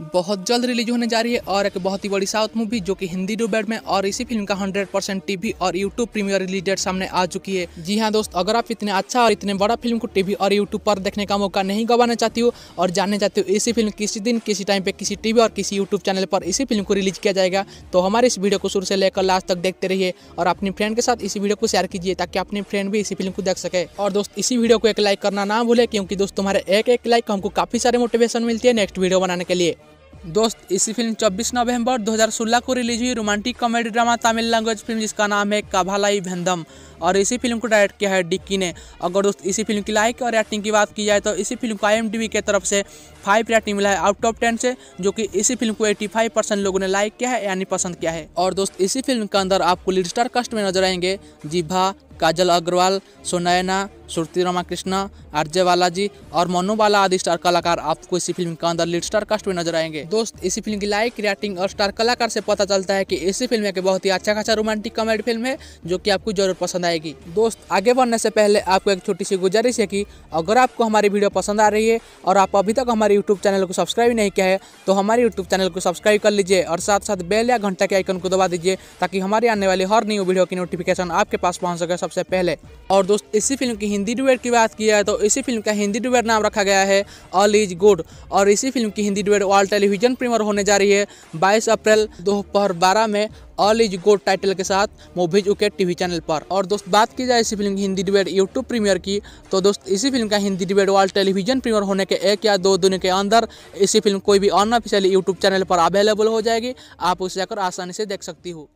बहुत जल्द रिलीज़ होने जा रही है और एक बहुत ही बड़ी साउथ मूवी जो कि हिंदी डुबेड में और इसी फ़िल्म का 100 परसेंट टीवी और यूट्यूब प्रीमियर रिलीज़ डेट सामने आ चुकी है। जी हाँ दोस्त, अगर आप इतने अच्छा और इतने बड़ा फ़िल्म को टीवी और यूट्यूब पर देखने का मौका नहीं गंवाना चाहती हो और जानने चाहती हो इसी फ़िल्म किसी दिन, किसी टाइम पे किसी टीवी और किसी यूट्यूब चैनल पर इसी फ़िल्म को रिलीज़ किया जाएगा तो हमारे इस वीडियो को शुरू से लेकर लास्ट तक देखते रहिए और अपनी फ्रेंड के साथ इसी वीडियो को शेयर कीजिए ताकि अपनी फ्रेंड भी इसी फ़िल्म को देख सके। और दोस्त, इसी वीडियो को एक लाइक करना ना भूले, क्योंकि दोस्त, तुम्हारे एक एक लाइक हमको काफ़ी सारे मोटिवेशन मिलती है नेक्स्ट वीडियो बनाने के लिए। दोस्त, इसी फ़िल्म 24 नवंबर 2016 को रिलीज़ हुई romantic comedy drama Tamil language film, जिसका नाम है काभालाई भेंदम। और इसी फ़िल्म को डायरेक्ट किया है डिक्की ने। अगर दोस्त, इसी फ़िल्म की लाइक और रेटिंग की बात की जाए तो इसी फ़िल्म को आई की तरफ़ से फाइव रेटिंग मिला है आउट ऑफ़ टेन से, जो कि इसी फ़िल्म को 85 परसेंट लोगों ने लाइक किया है, यानी पसंद किया है। और दोस्त, इसी फ़िल्म के अंदर आपको लीड स्टार कास्ट में नज़र आएँगे, जिभा काजल अग्रवाल, सोनैना श्रुति कृष्णा आरजे बालाजी और मनु बाला आदि स्टार कलाकार आपको इसी फ़िल्म के अंदर लीड स्टार कास्ट में नज़र आएँगे। दोस्त, इसी फ़िल्म की लाइक रेटिंग और स्टार कलाकार से पता चलता है कि इसी फ़िल्म एक बहुत ही अच्छा खासा रोमांटिक कॉमेडी फ़िल्म है, जो कि आपको ज़रूर पसंद आएगी। दोस्त, आगे बढ़ने से पहले आपको एक छोटी सी गुजारिश है कि अगर आपको हमारी वीडियो पसंद आ रही है और आप अभी तक हमारे यूट्यूब चैनल को सब्सक्राइब नहीं किया है तो हमारे यूट्यूब चैनल को सब्सक्राइब कर लीजिए और साथ साथ बेल या घंटा के आइकन को दबा दीजिए, ताकि हमारी आने वाली हर न्यू वीडियो की नोटिफिकेशन आपके पास पहुँच सके। सबसे पहले। और दोस्त, इसी फ़िल्म की हिंदी डिबेट की बात किया है तो इसी फ़िल्म का हिंदी डिबेट नाम रखा गया है ऑल इज़ गुड। और इसी फ़िल्म की Hindi dubbed world television premiere होने जा रही है 22 अप्रैल दोपहर बारह में ऑल इज़ गुड टाइटल के साथ मूवीज़ उके टीवी चैनल पर। और दोस्त, बात की जाए इसी फ़िल्म की हिंदी डिबेट यूट्यूब प्रीमियर की तो दोस्त, इसी फ़िल्म का Hindi dubbed world television premiere होने के एक या दो दिन के अंदर इसी फ़िल्म कोई भी अनऑफिशियली यूट्यूब चैनल पर अवेलेबल हो जाएगी। आप उसे जाकर आसानी से देख सकती हो।